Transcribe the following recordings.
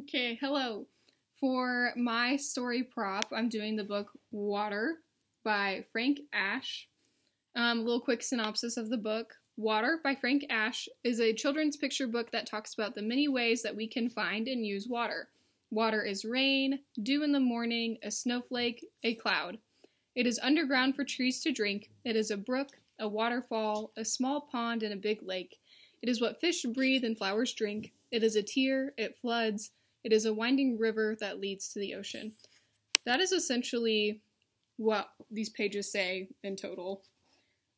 Okay, hello. For my story prop, I'm doing the book Water by Frank Asch. Um, a little quick synopsis of the book. Water by Frank Asch is a children's picture book that talks about the many ways that we can find and use water. Water is rain, dew in the morning, a snowflake, a cloud. It is underground for trees to drink. It is a brook, a waterfall, a small pond, and a big lake. It is what fish breathe and flowers drink. It is a tear, it floods, it is a winding river that leads to the ocean. That is essentially what these pages say in total.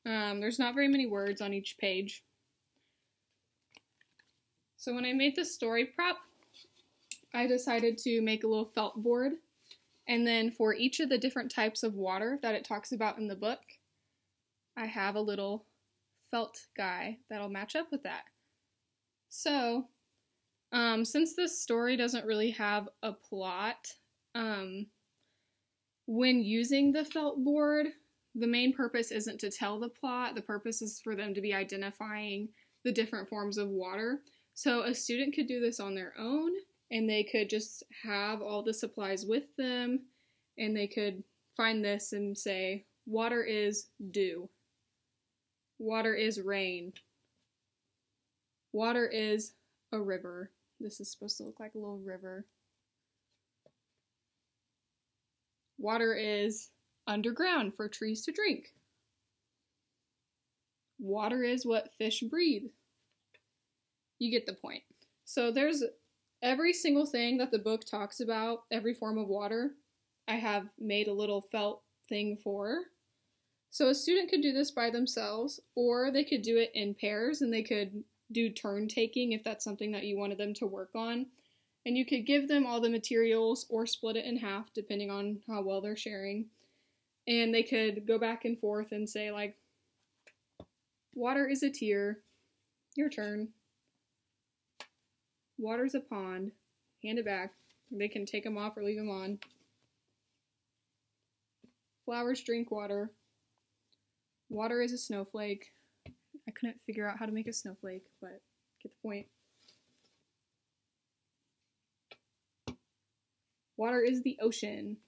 Um, there's not very many words on each page. So when I made the story prop, I decided to make a little felt board. And then for each of the different types of water that it talks about in the book, I have a little felt guy that'll match up with that. So um, since this story doesn't really have a plot, um, when using the felt board, the main purpose isn't to tell the plot, the purpose is for them to be identifying the different forms of water. So a student could do this on their own and they could just have all the supplies with them and they could find this and say, water is dew. Water is rain. Water is a river. This is supposed to look like a little river. Water is underground for trees to drink. Water is what fish breathe. You get the point. So there's every single thing that the book talks about, every form of water, I have made a little felt thing for. So a student could do this by themselves, or they could do it in pairs and they could do turn taking if that's something that you wanted them to work on. And you could give them all the materials or split it in half depending on how well they're sharing. And they could go back and forth and say, like, water is a tear, your turn. Water's a pond, hand it back. They can take them off or leave them on. Flowers drink water. Water is a snowflake. I couldn't figure out how to make a snowflake, but get the point. Water is the ocean.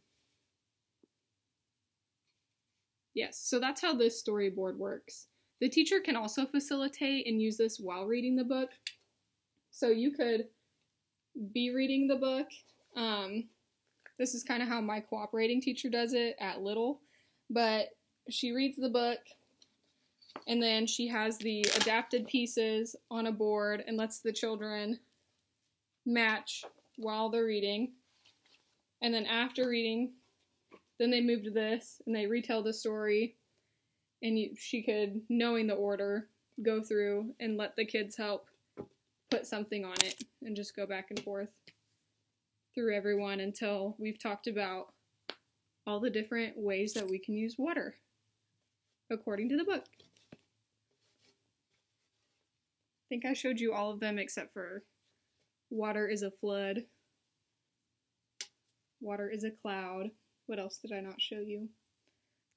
Yes, so that's how this storyboard works. The teacher can also facilitate and use this while reading the book. So you could be reading the book. Um, this is kind of how my cooperating teacher does it at Little, but she reads the book, and then she has the adapted pieces on a board and lets the children match while they're reading. And then after reading, then they move to this and they retell the story. And you, she could, knowing the order, go through and let the kids help put something on it and just go back and forth through everyone until we've talked about all the different ways that we can use water according to the book. I think I showed you all of them except for water is a flood. Water is a cloud. What else did I not show you?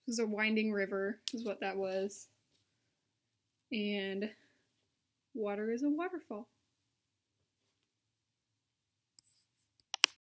This is a winding river, is what that was. And water is a waterfall.